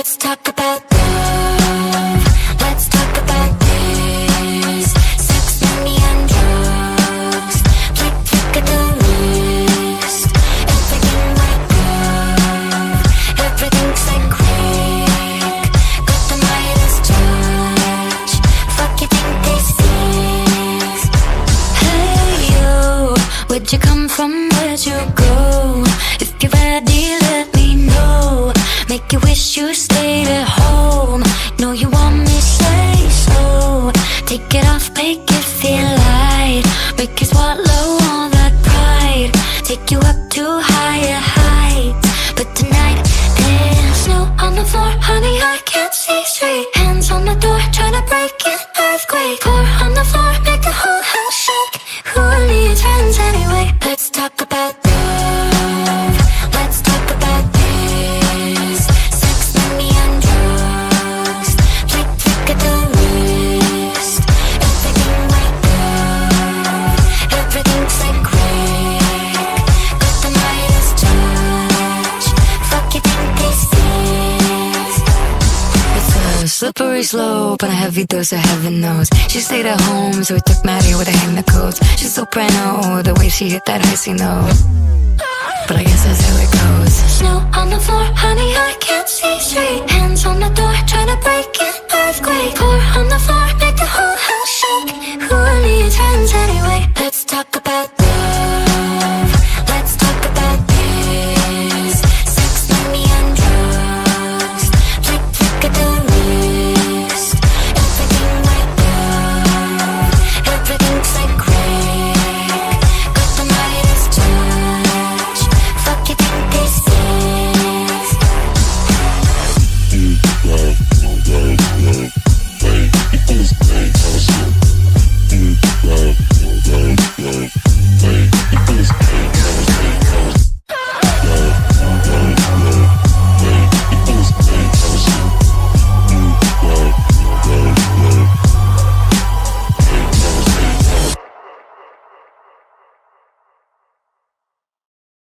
Let's talk about love. Let's talk about this. Sex, money, and drugs. Flick, flick of the wrist. Everything like love. Everything slick Rick. Got the Midas touch. Fuck you think this is? Hey you, where'd you come from? Where'd you go? If you're ready, let me know. Make you wish you Take it off, make it feel light. Make you swallow all that pride. Take you up to higher heights. But tonight there's no on the floor, honey. I can't see straight. Hands on the door, trying to break it. Earthquake, pour on the floor, make the whole house shake. Who needs friends anyway? Slippery slope and a heavy dose of heaven knows. She stayed at home, so it took Maddie with a hang the codes. She's soprano, the way she hit that high C note. But I guess that's how it goes. Snow on the floor, honey, I can't see straight. Hands on the door, trying to break it. Earthquake, pour on the floor, make the whole house shake. Who needs friends anyway? Let's talk about